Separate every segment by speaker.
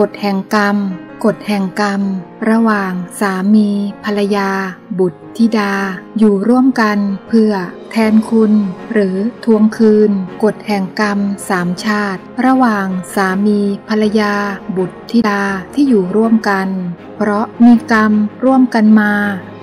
Speaker 1: กฎแห่งกรรม กฎแห่งกรรมระหว่างสามี ภรรยา บุตรธิดา อยู่ร่วมกันเพื่อแทนคุณ หรือทวงคืน กฎแห่งกรรมสามชาติ ระหว่างสามี ภรรยา บุตรธิดาที่อยู่ร่วมกัน เพราะมีกรรมร่วมกันมา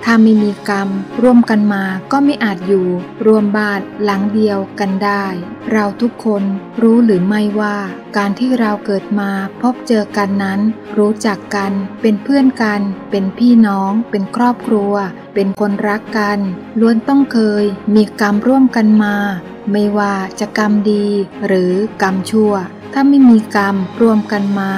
Speaker 1: ถ้าไม่มีกรรมร่วมกันมาก็ไม่อาจอยู่รวมบ้านหลังเดียวกันได้ เราทุกคนรู้หรือไม่ว่า การที่เราเกิดมาพบเจอกันนั้น รู้จักกันเป็นเพื่อนกันเป็นพี่น้อง เป็นครอบครัว เป็นคนรักกัน ล้วนต้องเคย มีกรรมร่วมกันมา ไม่ว่าจะกรรมดี หรือกรรมชั่ว ถ้าไม่มีกรรมร่วมกันมา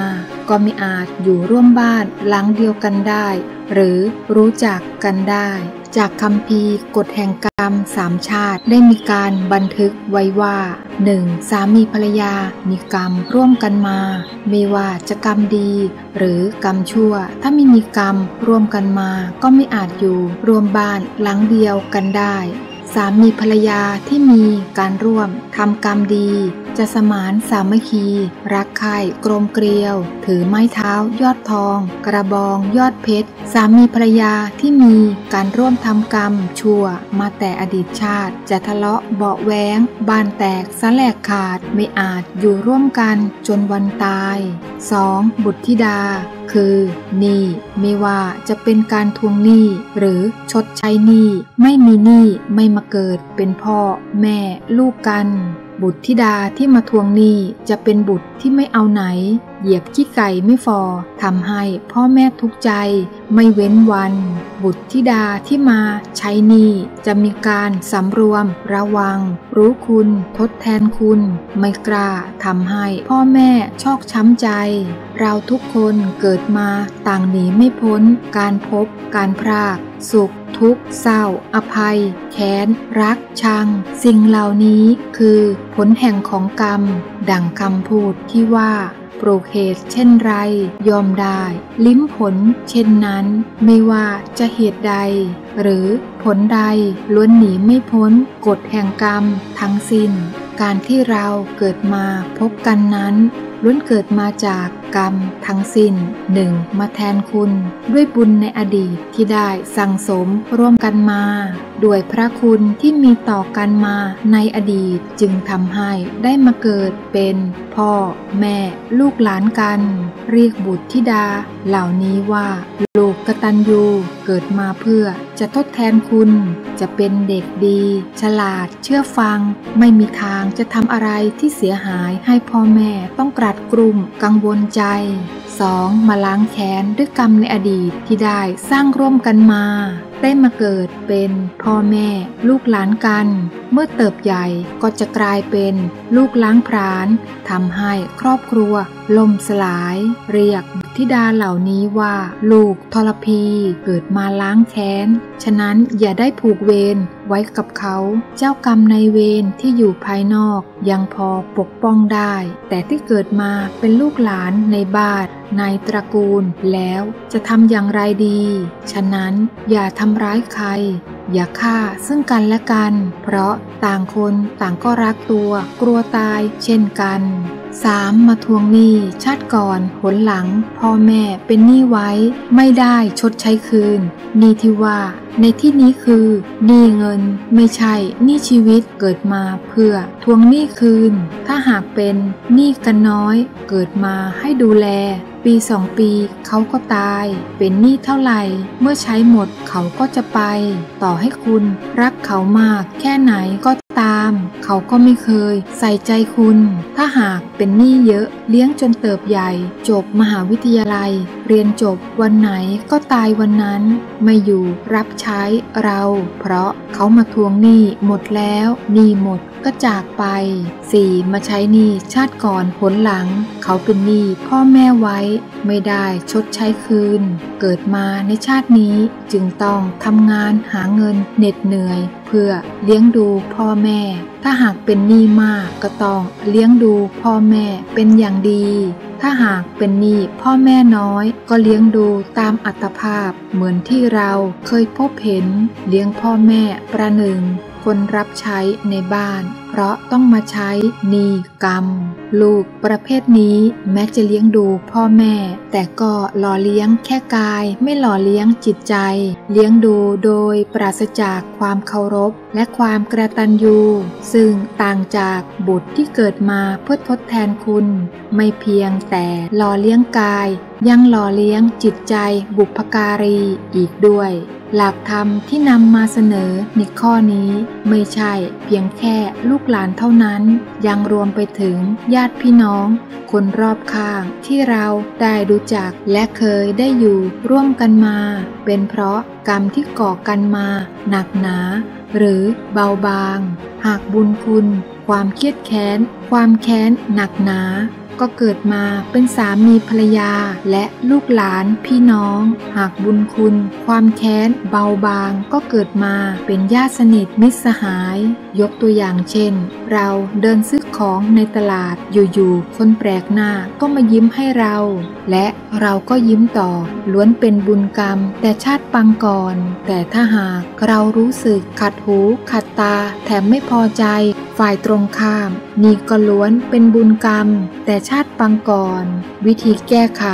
Speaker 1: ก็ไม่อาจอยู่ร่วมบ้านหลังเดียวกันได้ หรือรู้จักกันได้ จากคำพีกฎแห่งกรรมสามชาติได้มีการบันทึกไว้ว่าหนึ่งสามีภรรยามีกรรมร่วมกันมา ไม่ว่าจะกรรมดี หรือกรรมชั่ว ถ้าไม่มีกรรมร่วมกันมา ก็ไม่อาจอยู่รวมบ้านหลังเดียวกันได้ สามีภรรยาที่มีการร่วมทำกรรมดี จะสมานสามัคคี รักใคร่กลมเกลียว ถือไม้เท้า ยอดทอง กระบอง ยอดเพชร สามีภรรยาที่มีการร่วมทำกรรม ชั่วมาแต่อดีตชาติ จะทะเลาะเบาแหวงบานแตกสแลกขาดไม่อาจอยู่ร่วมกันจนวันตาย 2. บุตรธิดา คือหนี้ไม่ว่าจะเป็นการทวงหนี้หรือชดใช้หนี้ไม่มีหนี้ไม่มาเกิดเป็นพ่อ แม่ ลูกกัน บุตรธิดาที่มาทวงหนี้จะเป็นบุตรที่ไม่เอาไหน เหยียบขี้ไก่ไม่ฟอทำให้พ่อแม่ทุกข์ใจ ไม่เว้นวัน บุตรธิดาที่มาใช้หนี้จะมีการสำรวม ระวัง รู้คุณ ทดแทนคุณ ไม่กล้าทำให้พ่อแม่ชอกช้ำใจ เราทุกคนเกิดมาต่างหนีไม่พ้น การพบ การพรากสุข ทุกข์ เศร้า อภัย แค้น รัก ชัง สิ่งเหล่านี้คือผลแห่งของกรรม ดังคำพูดที่ว่า ปลูกเหตุเช่นไร ยอมได้ ลิ้มผล เช่นนั้น ไม่ว่าจะเหตุใด หรือผลใดล้วนหนีไม่พ้นกฎแห่งกรรมทั้งสิ้น การที่เราเกิดมาพบกันนั้น ล้วนเกิดมาจากกรรมทั้งสิ้นหนึ่งมาแทนคุณ ด้วยบุญในอดีตที่ได้สั่งสมร่วมกันมา ด้วยพระคุณที่มีต่อกันมาในอดีตจึงทำให้ได้มาเกิดเป็นพ่อ แม่ ลูกหลานกัน เรียกบุตรธิดา เหล่านี้ว่า ลูกกตัญญูเกิดมาเพื่อ จะทดแทนคุณ จะเป็นเด็กดี ฉลาด เชื่อฟัง ไม่มีทางจะทำอะไรที่เสียหายให้พ่อแม่ต้องกรัดกรุ่มกังวลใจ 2. มาล้างแค้นด้วยกรรมในอดีตที่ได้สร้างร่วมกันมา ได้มาเกิดเป็นพ่อแม่ลูกหลานกัน เมื่อเติบใหญ่ก็จะกลายเป็นลูกล้างพรานทำให้ครอบครัวล่มสลาย เรียกธิดาเหล่านี้ว่า ลูกทรพี เกิดมาล้างแค้น ฉะนั้นอย่าได้ผูกเวรไว้กับเขา เจ้ากรรมในเวรที่อยู่ภายนอกยังพอปกป้องได้ แต่ที่เกิดมาเป็นลูกหลานในบ้านในตระกูลแล้วจะทำอย่างไรดี ฉะนั้นอย่าทำร้ายใคร อย่าฆ่าซึ่งกันและกัน เพราะต่างคนต่างก็รักตัว กลัวตายเช่นกัน 3. มาทวงหนี้ชาติก่อนผลหลัง พ่อแม่เป็นหนี้ไว้ ไม่ได้ชดใช้คืนหนี้ที่ว่า ในที่นี้คือหนี้เงิน ไม่ใช่หนี้ชีวิตเกิดมาเพื่อทวงหนี้คืน ถ้าหากเป็นหนี้กันน้อย เกิดมาให้ดูแล ปีสองปีเขาก็ตาย เป็นหนี้เท่าไหร่ เมื่อใช้หมดเขาก็จะไป ต่อให้คุณรักเขามากแค่ไหนก็ตาม เขาก็ไม่เคยใส่ใจคุณ ถ้าหากเป็นหนี้เยอะ เลี้ยงจนเติบใหญ่ จบมหาวิทยาลัย เรียนจบวันไหนก็ตายวันนั้น ไม่อยู่รับใช้เราเพราะเขามาทวงหนี้หมดแล้วหนี้หมดก็จากไป 4. มาใช้หนี้ชาติก่อนผลหลัง เขาเป็นหนี้พ่อแม่ไว้ ไม่ได้ชดใช้คืน เกิดมาในชาตินี้จึงต้องทำงานหาเงินเหน็ดเหนื่อย เพื่อเลี้ยงดูพ่อแม่ ถ้าหากเป็นหนี้มากก็ต้องเลี้ยงดูพ่อแม่เป็นอย่างดี ถ้าหากเป็นหนี้พ่อแม่น้อยก็เลี้ยงดูตามอัตภาพ เหมือนที่เราเคยพบเห็น เลี้ยงพ่อแม่ประหนึ่ง คนรับใช้ในบ้าน ราะต้องมาใช้นีกรรม ลูกประเภทนี้แม้จะเลี้ยงดูพ่อแม่ แต่ก็หล่อเลี้ยงแค่กาย ไม่หล่อเลี้ยงจิตใจ เลี้ยงดูโดยปราศจากความเคารพ และความกระตันยูซึ่งต่างจากบุตรที่เกิดมาเพื่อทดแทนคุณ ไม่เพียงแต่หล่อเลี้ยงกาย ยังหล่อเลี้ยงจิตใจบุพการีอีกด้วย หลักธรรมที่นำมาเสนอในข้อนี้ไม่ใช่เพียงแค่ลูกหลานเท่านั้น ยังรวมไปถึงญาติพี่น้อง คนรอบข้างที่เราได้รู้จักและเคยได้อยู่ร่วมกันมา เป็นเพราะกรรมที่ก่อกันมาหนักหนา หรือเบาบาง หากบุญคุณ ความเครียดแค้น ความแค้นหนักหนา ก็เกิดมาเป็นสามีภรรยาและลูกหลานพี่น้อง หากบุญคุณ ความแค้นเบาบางก็เกิดมาเป็นญาติสนิทมิตรสหาย ยกตัวอย่างเช่น เราเดินซื้อของในตลาดอยู่ๆ คนแปลกหน้าก็มายิ้มให้เรา และเราก็ยิ้มต่อ ล้วนเป็นบุญกรรม แต่ชาติปังก่อน แต่ถ้าหากเรารู้สึกขัดหูขัดตา แถมไม่พอใจ ฝ่ายตรงข้าม นี่ก็ล้วนเป็นบุญกรรม แต่ชาติปังก่อน วิธีแก้ไข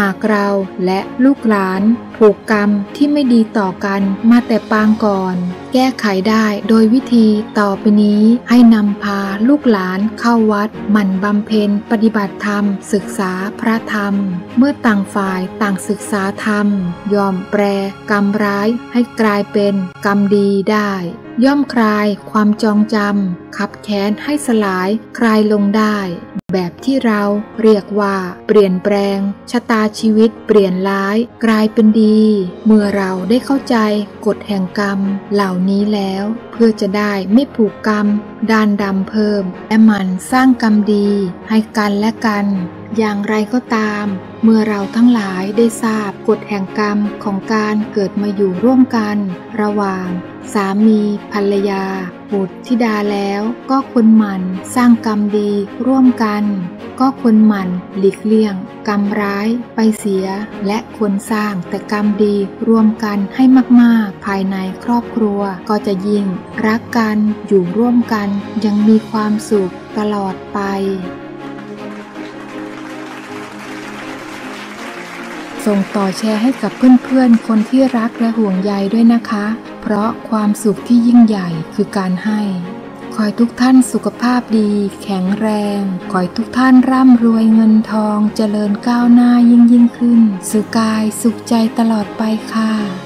Speaker 1: หากเราและลูกหลานผูกกรรมที่ไม่ดีต่อกันมาแต่ปางก่อน แก้ไขได้โดยวิธีต่อไปนี้ให้นำพาลูกหลานเข้าวัดหมั่นบำเพ็ญปฏิบัติธรรม ศึกษาพระธรรม เมื่อต่างฝ่ายต่างศึกษาธรรม ยอมแปรกรรมร้ายให้กลายเป็นกรรมดีได้ ย่อมคลายความจองจำขับแค้นให้สลายคลายลงได้ แบบที่เราเรียกว่าเปลี่ยนแปลง ชะตาชีวิตเปลี่ยนร้าย กลายเป็นดี เมื่อเราได้เข้าใจกฎแห่งกรรมเหล่านี้แล้ว เพื่อจะได้ไม่ผูกกรรมด้านดำเพิ่ม และมันสร้างกรรมดี ให้กันและกัน อย่างไรก็ตาม เมื่อเราทั้งหลายได้ทราบกฎแห่งกรรมของการเกิดมาอยู่ร่วมกัน ระหว่าง สามีภรรยา บุตรธิดาแล้วก็ควรหมั่นสร้างกรรมดีร่วมกัน ก็ควรหมั่นหลีกเลี่ยง กรรมร้ายไปเสีย และควรสร้างแต่กรรมดีร่วมกันให้มากๆ ภายในครอบครัวก็จะยิ่ง รักกันอยู่ร่วมกันยังมีความสุขตลอดไปส่งต่อแชร์ให้กับเพื่อนๆ คนที่รักและห่วงใยด้วยนะคะ เพราะความสุขที่ยิ่งใหญ่คือการให้ ขอทุกท่านสุขภาพดี แข็งแรง ขอทุกท่านร่ำรวยเงินทอง เจริญก้าวหน้ายิ่งยิ่งขึ้น สุขกายสุขใจตลอดไปค่ะ